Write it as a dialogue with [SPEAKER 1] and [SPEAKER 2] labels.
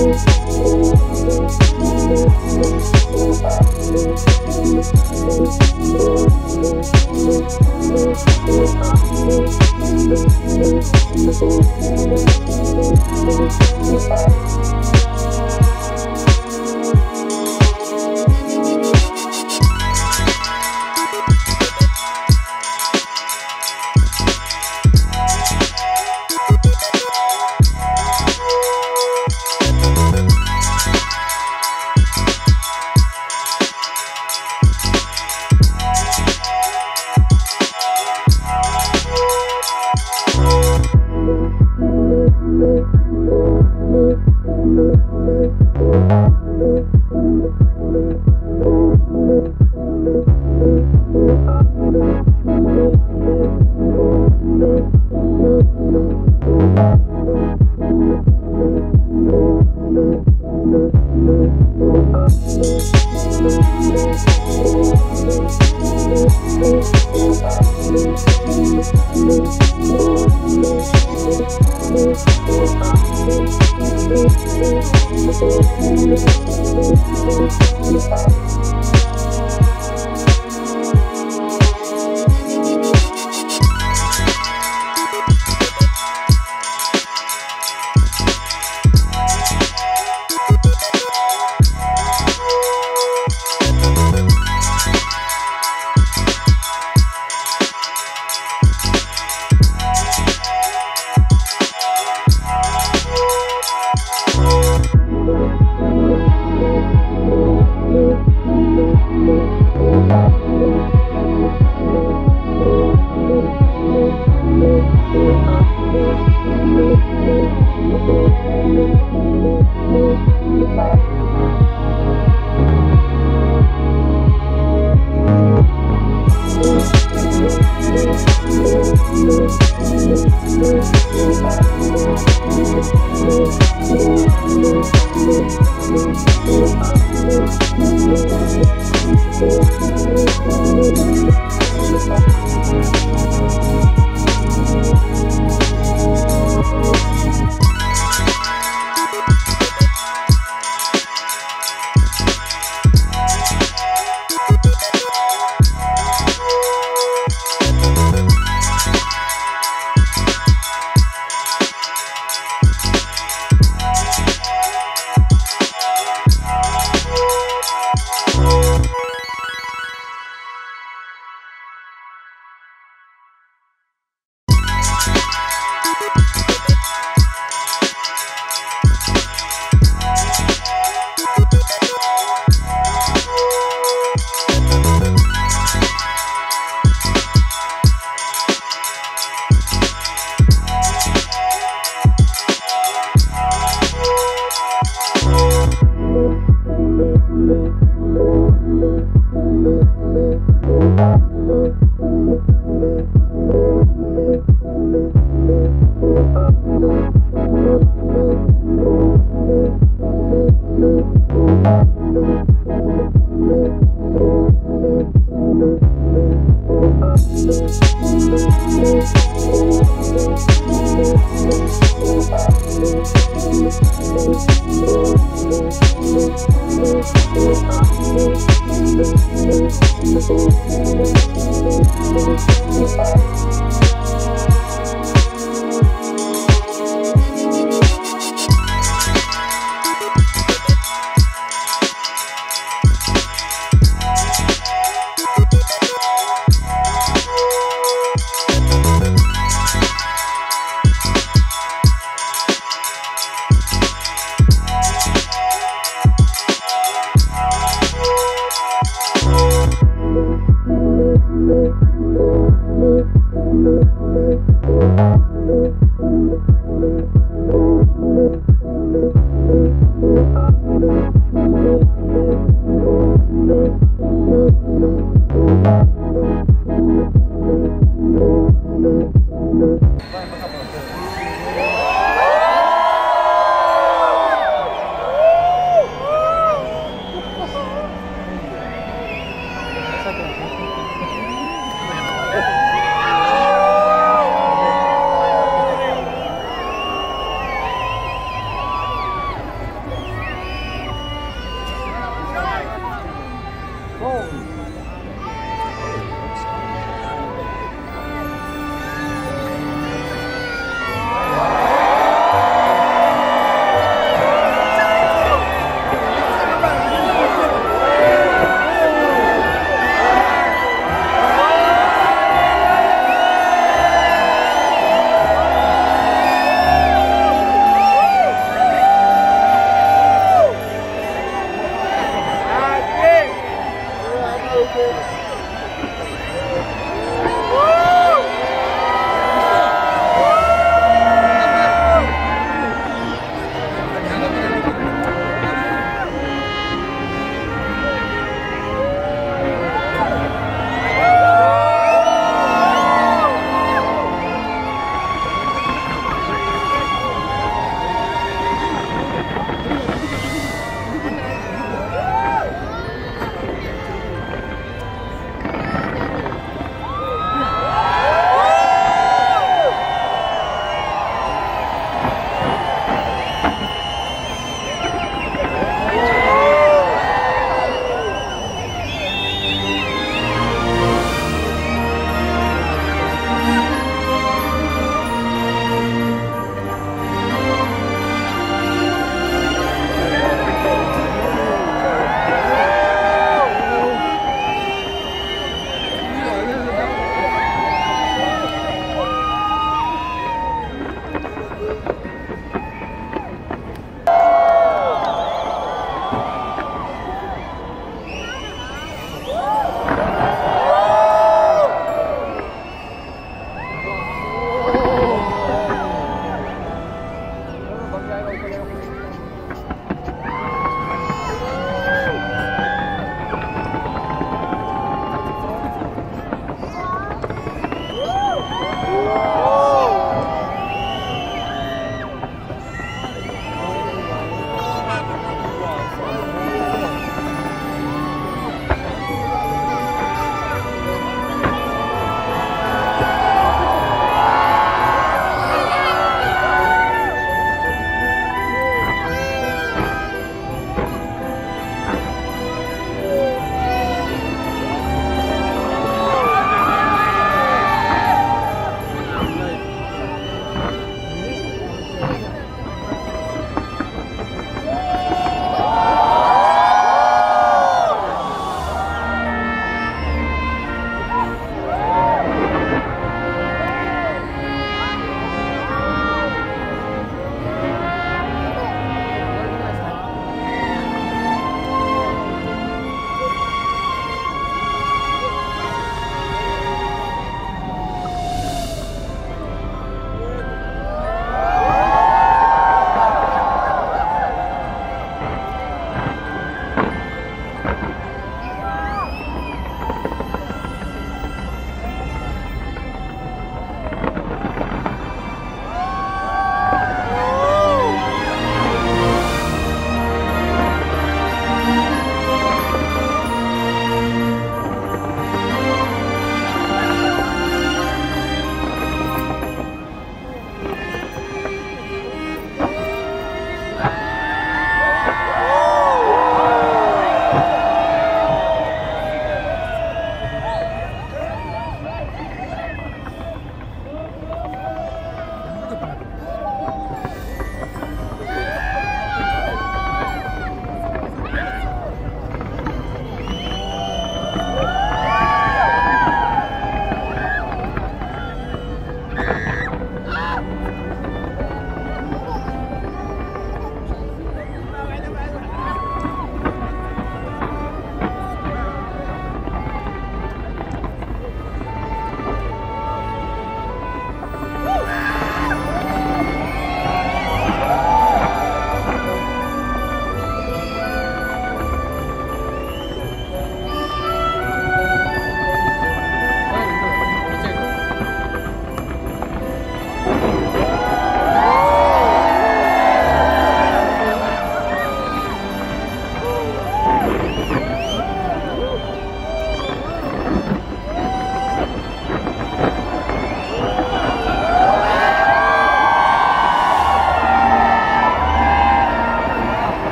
[SPEAKER 1] Thank you. Thank Thank you.
[SPEAKER 2] Thank you.